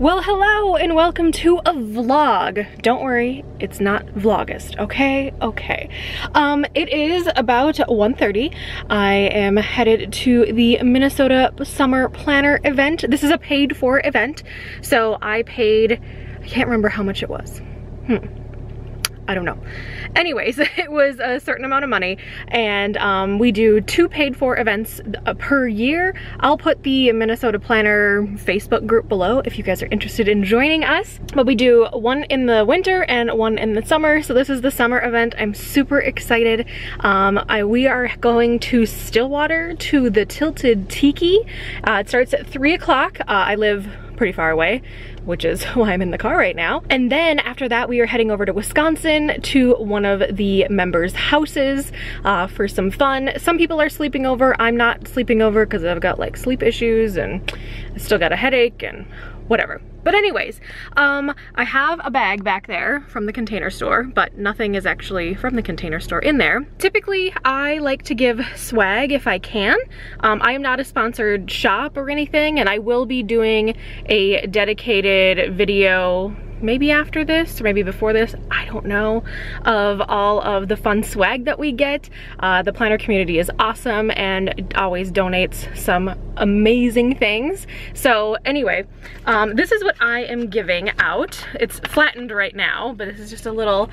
Well, hello and welcome to a vlog. Don't worry, it's not vlogust, okay? Okay. Um, it is about 1.30. I am headed to the Minnesota Summer Planner event. This is a paid for event, so I paid, I can't remember how much it was. Hmm. I don't know. Anyways, it was a certain amount of money and um, we do two paid for events uh, per year. I'll put the Minnesota Planner Facebook group below if you guys are interested in joining us. But we do one in the winter and one in the summer. So this is the summer event. I'm super excited. Um, I, we are going to Stillwater to the Tilted Tiki. Uh, it starts at three o'clock. Uh, I live pretty far away which is why I'm in the car right now. And then after that, we are heading over to Wisconsin to one of the members' houses uh, for some fun. Some people are sleeping over. I'm not sleeping over because I've got like sleep issues and I still got a headache and whatever. But anyways, um, I have a bag back there from the container store, but nothing is actually from the container store in there. Typically, I like to give swag if I can. Um, I am not a sponsored shop or anything, and I will be doing a dedicated video maybe after this or maybe before this, I don't know, of all of the fun swag that we get. Uh, the planner community is awesome and always donates some amazing things. So anyway, um, this is what I am giving out. It's flattened right now, but this is just a little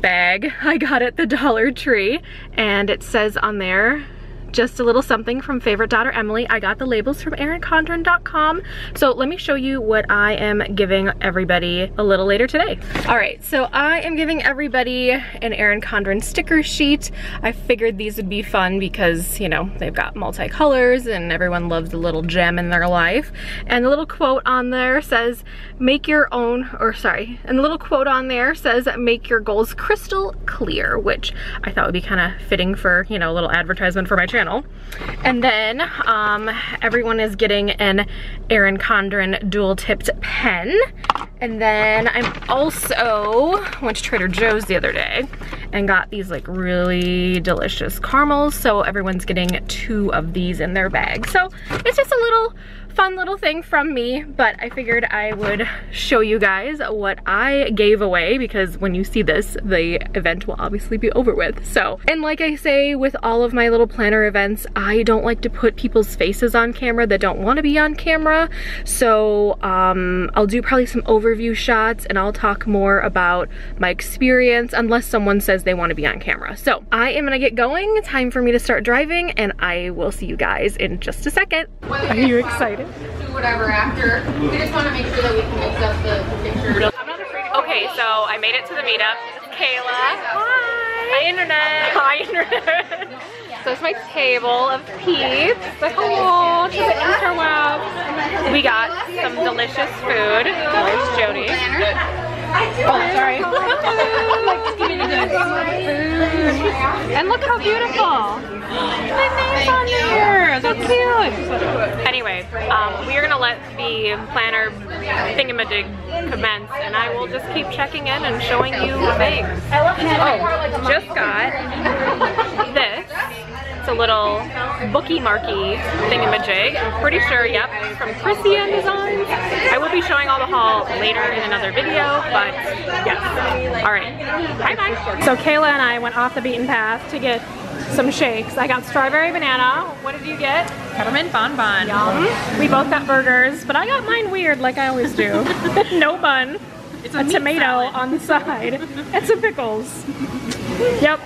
bag I got at the Dollar Tree and it says on there just a little something from favorite daughter Emily. I got the labels from erincondren.com. So let me show you what I am giving everybody a little later today. All right, so I am giving everybody an Erin Condren sticker sheet. I figured these would be fun because, you know, they've got multicolors and everyone loves a little gem in their life. And the little quote on there says, make your own, or sorry, and the little quote on there says, make your goals crystal clear, which I thought would be kind of fitting for, you know, a little advertisement for my channel channel. And then um, everyone is getting an Erin Condren dual tipped pen. And then I'm also went to Trader Joe's the other day and got these like really delicious caramels. So everyone's getting two of these in their bag. So it's just a little fun little thing from me, but I figured I would show you guys what I gave away because when you see this, the event will obviously be over with. So, and like I say with all of my little planner events, I don't like to put people's faces on camera that don't want to be on camera. So um, I'll do probably some overview shots and I'll talk more about my experience unless someone says they want to be on camera. So I am gonna get going. Time for me to start driving and I will see you guys in just a second. Are you excited? Do whatever after. We just want to make sure that we can mix up the, the pictures. Okay, so I made it to the meetup. Kayla. Hi. Hi, Internet. Hi, Internet. so it's my table of peeps. Hello to the interwebs. We got some delicious food. There's Jody. Oh, sorry. and look how beautiful. My name's. Cute. Anyway, um, we are gonna let the planner thingamajig commence, and I will just keep checking in and showing you things. Oh, just got this. It's a little bookie marky thingamajig. I'm pretty sure, yep, from Krissyanne Designs. I will be showing all the haul later in another video, but yes. All right, bye bye. So Kayla and I went off the beaten path to get some shakes. I got strawberry banana. What did you get? Peppermint bonbon. Yum. We both got burgers, but I got mine weird like I always do. no bun. It's a, a, tomato salad. on the side, and some pickles. Yep,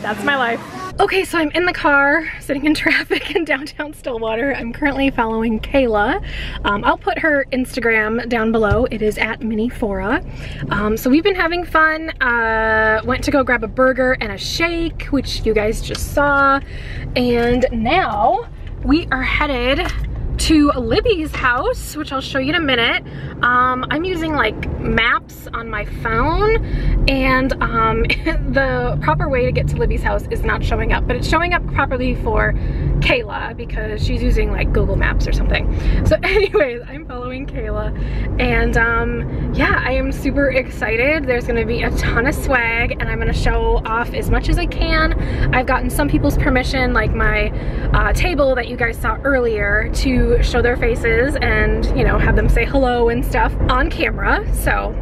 that's my life. Okay, so I'm in the car, sitting in traffic in downtown Stillwater. I'm currently following Kayla. Um, I'll put her Instagram down below. It is at Minnephora. Um, so we've been having fun. Uh, went to go grab a burger and a shake, which you guys just saw. And now we are headed to Libby's house, which I'll show you in a minute. Um, I'm using like maps on my phone and um, the proper way to get to Libby's house is not showing up, but it's showing up properly for Kayla because she's using like Google Maps or something. So anyways, I'm following Kayla and um, yeah, I am super excited. There's gonna be a ton of swag and I'm gonna show off as much as I can. I've gotten some people's permission, like my uh, table that you guys saw earlier, to show their faces and, you know, have them say hello and stuff on camera. So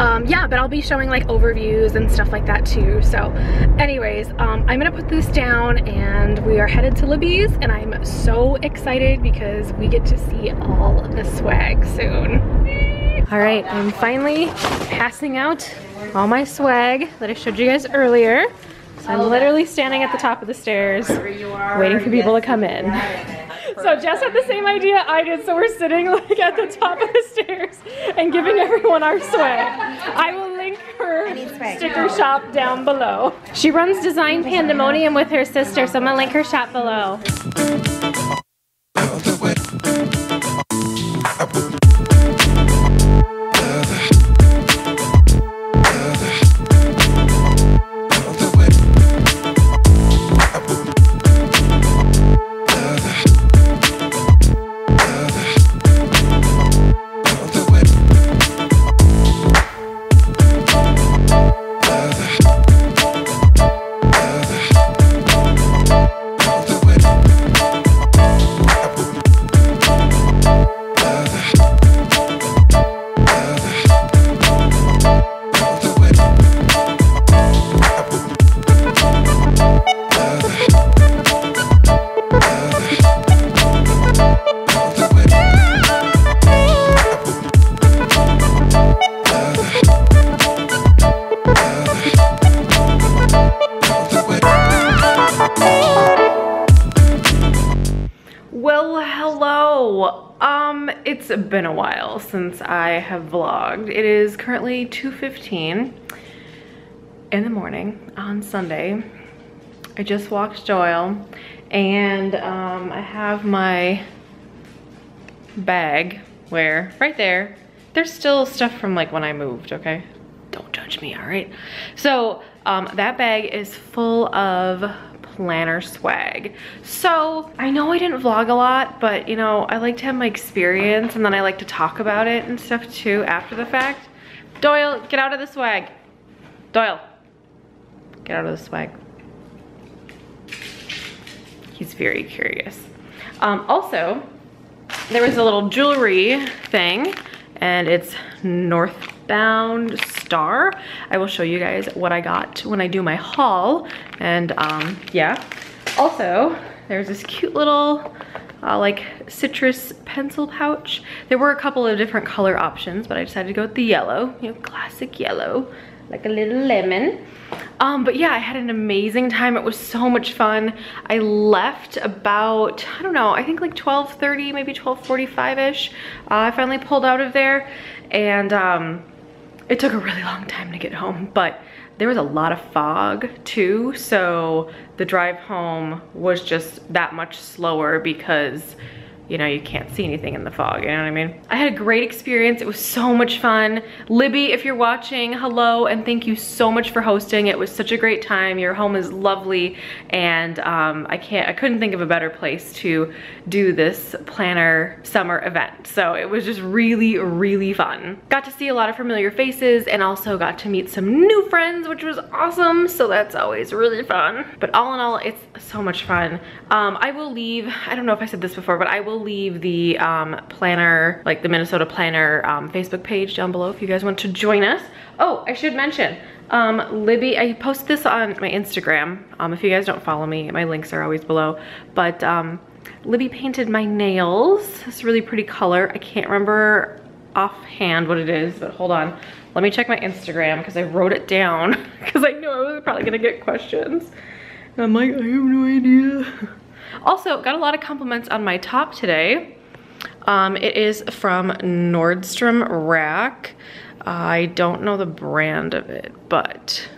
um, yeah, but I'll be showing like overviews and stuff like that too. So anyways, um, I'm gonna put this down and we are headed to Libby's and I'm so excited because we get to see all the swag soon. All right, I'm finally passing out all my swag that I showed you guys earlier. So I'm literally standing at the top of the stairs waiting for people to come in. So Jess had the same idea I did, so we're sitting like at the top of the stairs and giving everyone our swag. I will link her sticker shop down below. She runs Design Pandemonium with her sister, so I'm gonna link her shop below. Since I have vlogged. It is currently 2.15 in the morning on Sunday. I just walked Doyle and um, I have my bag where, right there, there's still stuff from like when I moved, okay? Don't judge me, all right? So um, that bag is full of planner swag. So I know I didn't vlog a lot, but you know, I like to have my experience and then I like to talk about it and stuff too after the fact. Doyle, get out of the swag. Doyle, get out of the swag. He's very curious. Um, also, there was a little jewelry thing and it's Northbound Star. I will show you guys what I got when I do my haul and um, yeah. Also, there's this cute little uh, like citrus pencil pouch. There were a couple of different color options, but I decided to go with the yellow, you know, classic yellow, like a little lemon. Um, but yeah, I had an amazing time. It was so much fun. I left about, I don't know, I think like 12.30, maybe 12.45ish. Uh, I finally pulled out of there and um, it took a really long time to get home, but there was a lot of fog too. So the drive home was just that much slower because you know, you can't see anything in the fog, you know what I mean? I had a great experience. It was so much fun. Libby, if you're watching, hello, and thank you so much for hosting. It was such a great time. Your home is lovely, and um, I can't, I couldn't think of a better place to do this planner summer event. So it was just really, really fun. Got to see a lot of familiar faces and also got to meet some new friends, which was awesome. So that's always really fun. But all in all, it's so much fun. Um, I will leave, I don't know if I said this before, but I will leave the um, planner, like the Minnesota planner um, Facebook page down below if you guys want to join us. Oh, I should mention, um, Libby, I post this on my Instagram. Um, if you guys don't follow me, my links are always below. But um, Libby painted my nails. This really pretty color. I can't remember offhand what it is, but hold on. Let me check my Instagram because I wrote it down because I knew I was probably gonna get questions. And I'm like, I have no idea. Also, got a lot of compliments on my top today. Um, it is from Nordstrom Rack. I don't know the brand of it, but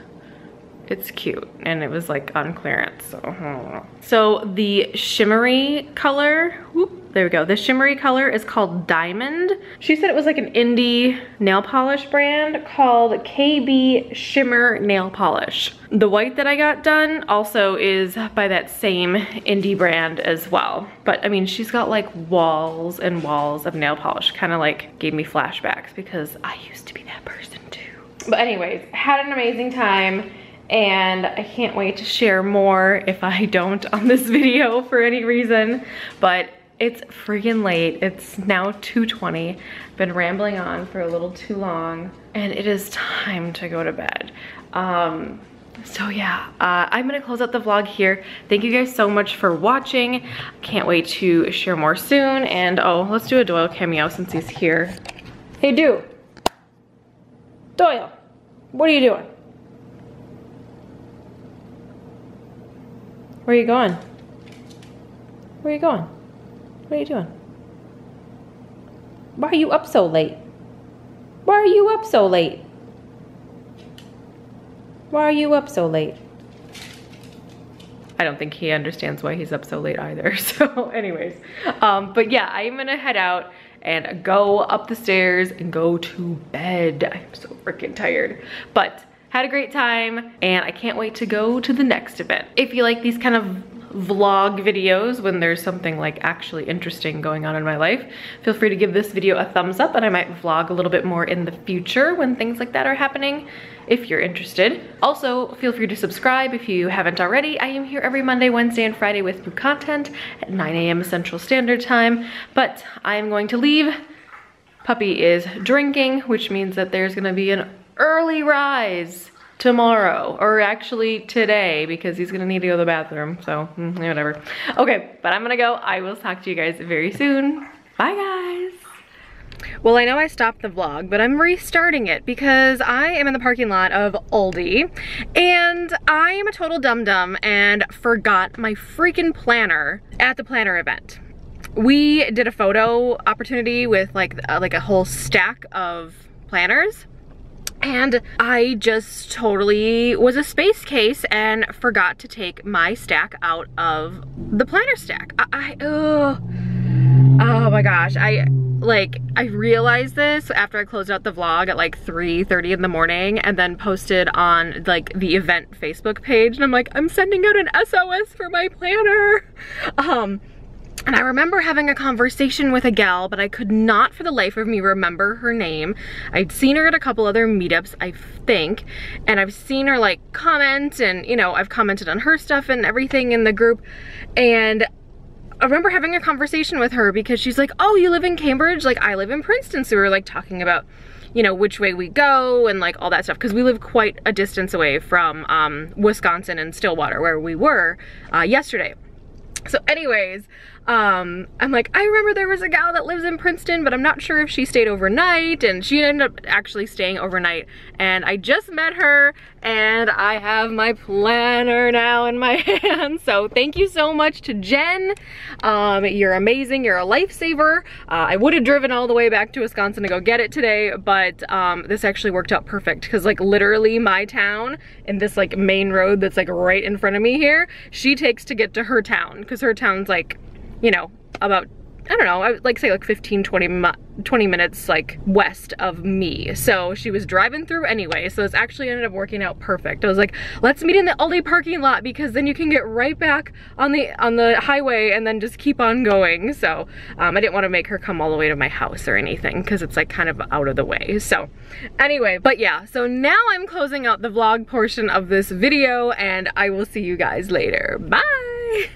it's cute and it was like on clearance so so the shimmery color whoop, there we go. The shimmery color is called diamond. She said it was like an indie nail polish brand called kb shimmer nail polish. The white that i got done also is by that same indie brand as well. But i mean she's got like walls and walls of nail polish. Kind of like gave me flashbacks because i used to be that person too. But anyways had an amazing time and I can't wait to share more if I don't on this video for any reason, but It's freaking late. It's now 2.20. Been rambling on for a little too long and it is time to go to bed. Um, so yeah, uh, I'm gonna close out the vlog here. Thank you guys so much for watching. Can't wait to share more soon. And oh, let's do a Doyle cameo since he's here. Hey, Do. Doyle, what are you doing? Where are you going? Where are you going? What are you doing? Why are you up so late? Why are you up so late? Why are you up so late? I don't think he understands why he's up so late either. So anyways, um, but yeah, I'm gonna head out and go up the stairs and go to bed. I'm so freaking tired. But had a great time and I can't wait to go to the next event. If you like these kind of vlog videos when there's something like actually interesting going on in my life, feel free to give this video a thumbs up and I might vlog a little bit more in the future when things like that are happening if you're interested. Also, feel free to subscribe if you haven't already. I am here every Monday, Wednesday, and Friday with new content at 9 a.m. Central Standard Time, but I am going to leave. Puppy is drinking, which means that there's gonna be an early rise tomorrow or actually today because he's gonna need to go to the bathroom so mm, whatever. Okay but i'm gonna go. I will talk to you guys very soon. Bye guys. Well, I know I stopped the vlog, but I'm restarting it because I am in the parking lot of Aldi and I am a total dum-dum and forgot my freaking planner at the planner event. We did a photo opportunity with like, uh, like a whole stack of planners and I just totally was a space case and forgot to take my stack out of the planner stack. I, I oh, oh my gosh, I like I realized this after I closed out the vlog at like 3:30 in the morning and then posted on like the event Facebook page. And I'm like I'm sending out an SOS for my planner. Um and I remember having a conversation with a gal, but I could not for the life of me remember her name. I'd seen her at a couple other meetups, I think, and I've seen her like comment and, you know, I've commented on her stuff and everything in the group. And I remember having a conversation with her because she's like, oh, you live in Cambridge? Like, I live in Princeton. So we were like talking about, you know, which way we go and like all that stuff. Cause we live quite a distance away from um, Wisconsin and Stillwater where we were uh, yesterday. So anyways, um, I'm like, I remember there was a gal that lives in Princeton, but I'm not sure if she stayed overnight, and she ended up actually staying overnight, and I just met her, and I have my planner now in my hand, so thank you so much to Jen. Um, you're amazing, you're a lifesaver. Uh, I would have driven all the way back to Wisconsin to go get it today, but um, this actually worked out perfect, because like literally my town, in this like main road that's like right in front of me here, she takes to get to her town, because her town's like you know, about I don't know, I would like say like 15, 20, 20 minutes like west of me. So she was driving through anyway, so this actually ended up working out perfect. I was like, let's meet in the Aldi parking lot because then you can get right back on the on the highway and then just keep on going. So um, I didn't want to make her come all the way to my house or anything because it's like kind of out of the way. So anyway, but yeah, so now I'm closing out the vlog portion of this video and I will see you guys later. Bye!